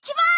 きます